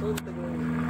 都对。